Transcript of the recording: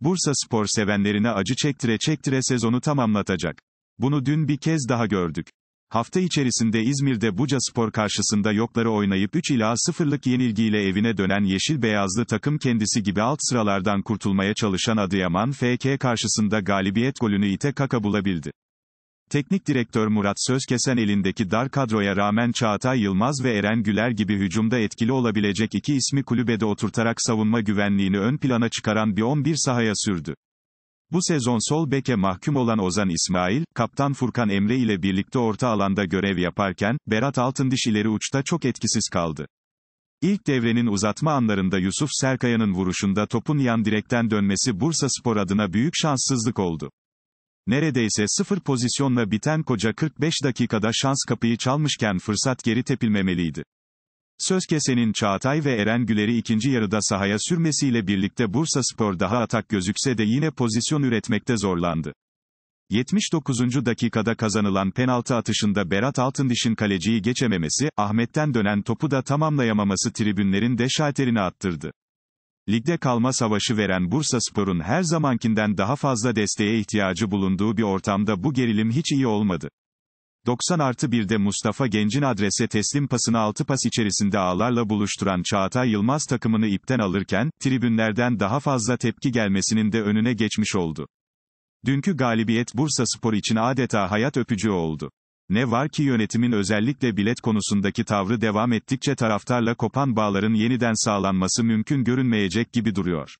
Bursa spor sevenlerine acı çektire çektire sezonu tamamlatacak. Bunu dün bir kez daha gördük. Hafta içerisinde İzmir'de Buca Spor karşısında yokları oynayıp 3 ila 0'lık yenilgiyle evine dönen yeşil beyazlı takım kendisi gibi alt sıralardan kurtulmaya çalışan Adıyaman FK karşısında galibiyet golünü ite kaka bulabildi. Teknik direktör Murat Sözkesen elindeki dar kadroya rağmen Çağatay Yılmaz ve Eren Güler gibi hücumda etkili olabilecek iki ismi kulübede oturtarak savunma güvenliğini ön plana çıkaran bir 11 sahaya sürdü. Bu sezon sol beke mahkum olan Ozan İsmail, kaptan Furkan Emre ile birlikte orta alanda görev yaparken, Berat Altındiş ileri uçta çok etkisiz kaldı. İlk devrenin uzatma anlarında Yusuf Serkaya'nın vuruşunda topun yan direkten dönmesi Bursa Spor adına büyük şanssızlık oldu. Neredeyse sıfır pozisyonla biten koca 45 dakikada şans kapıyı çalmışken fırsat geri tepilmemeliydi. Sözkesen'in Çağatay ve Eren Güler'i ikinci yarıda sahaya sürmesiyle birlikte Bursa Spor daha atak gözükse de yine pozisyon üretmekte zorlandı. 79. dakikada kazanılan penaltı atışında Berat Altındiş'in kaleciyi geçememesi, Ahmet'ten dönen topu da tamamlayamaması tribünlerin de şalterini attırdı. Ligde kalma savaşı veren Bursa Spor'un her zamankinden daha fazla desteğe ihtiyacı bulunduğu bir ortamda bu gerilim hiç iyi olmadı. 90 artı 1'de Mustafa Genc'in adrese teslim pasını 6 pas içerisinde ağlarla buluşturan Çağatay Yılmaz takımını ipten alırken, tribünlerden daha fazla tepki gelmesinin de önüne geçmiş oldu. Dünkü galibiyet Bursa Spor için adeta hayat öpücüğü oldu. Ne var ki yönetimin özellikle bilet konusundaki tavrı devam ettikçe taraftarla kopan bağların yeniden sağlanması mümkün görünmeyecek gibi duruyor.